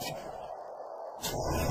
you